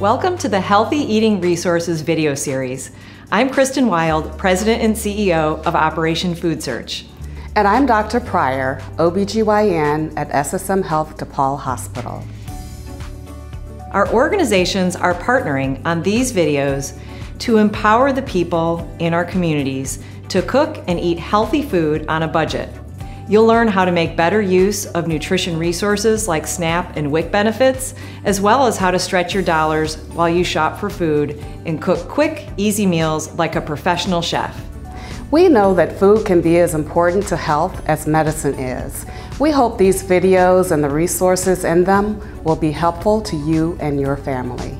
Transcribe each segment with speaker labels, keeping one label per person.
Speaker 1: Welcome to the Healthy Eating Resources video series. I'm Kristen Wild, President and CEO of Operation Food Search.
Speaker 2: And I'm Dr. Pryor, OBGYN at SSM Health DePaul Hospital.
Speaker 1: Our organizations are partnering on these videos to empower the people in our communities to cook and eat healthy food on a budget. You'll learn how to make better use of nutrition resources like SNAP and WIC benefits, as well as how to stretch your dollars while you shop for food and cook quick, easy meals like a professional chef.
Speaker 2: We know that food can be as important to health as medicine is. We hope these videos and the resources in them will be helpful to you and your family.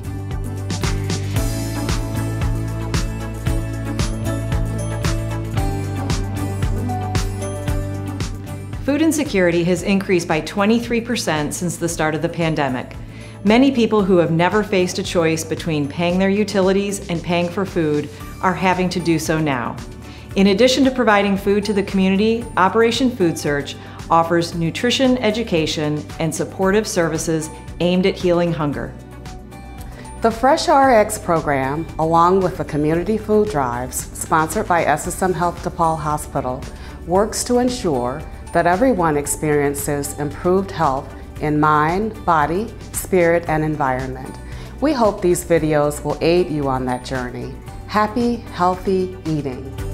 Speaker 1: Food insecurity has increased by 23% since the start of the pandemic. Many people who have never faced a choice between paying their utilities and paying for food are having to do so now. In addition to providing food to the community, Operation Food Search offers nutrition education and supportive services aimed at healing hunger.
Speaker 2: The Fresh RX program, along with the community food drives sponsored by SSM Health DePaul Hospital, works to ensure that everyone experiences improved health in mind, body, spirit, and environment. We hope these videos will aid you on that journey. Happy, healthy eating.